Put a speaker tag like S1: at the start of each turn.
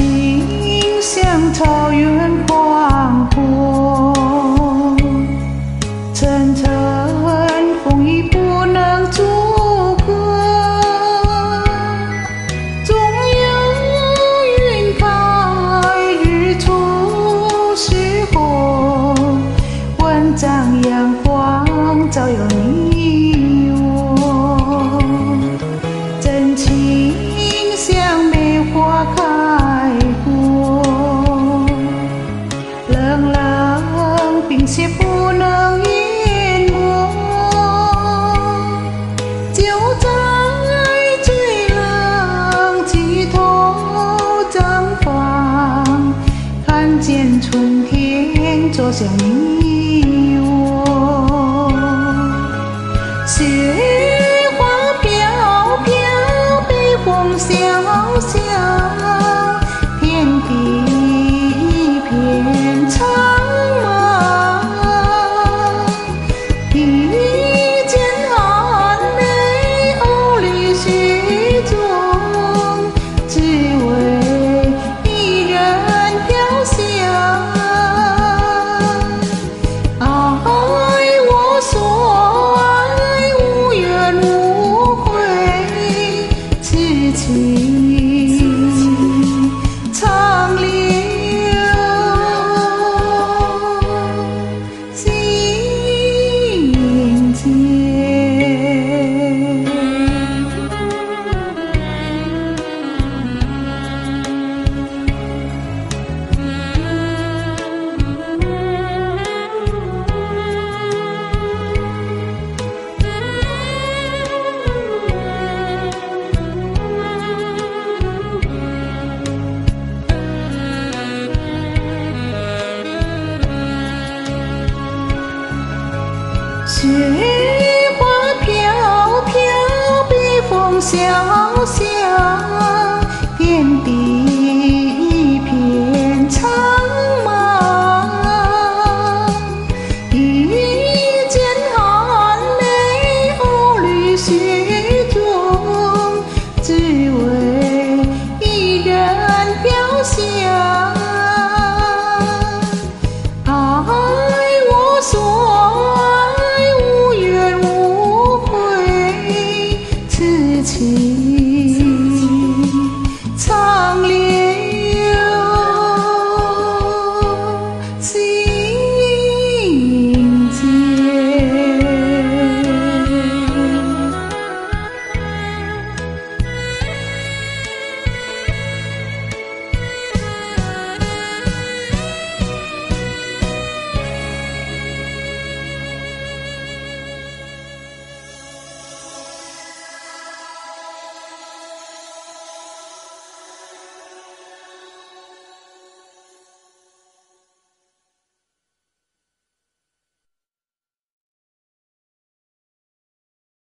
S1: 心向草原广阔。想，你。爱我所爱无怨无悔此情雪花飘飘北风萧萧情。